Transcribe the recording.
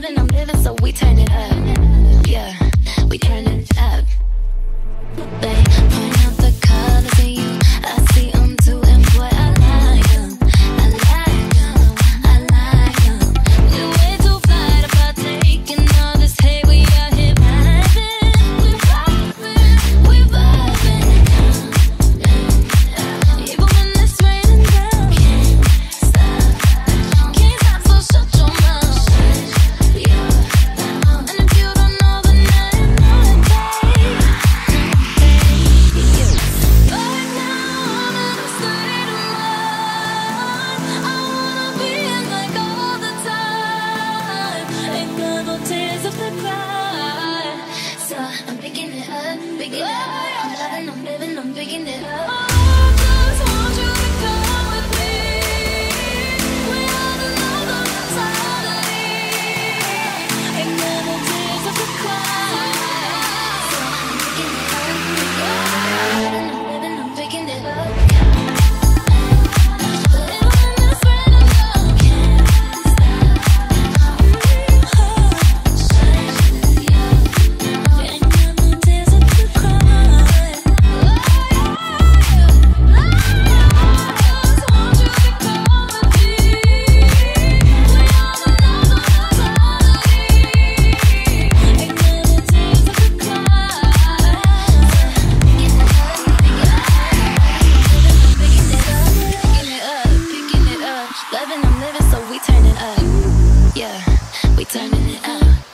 loving, I'm living, so we turn it up. Yeah, we turn it up. They so we turning up. Yeah, we turning it up.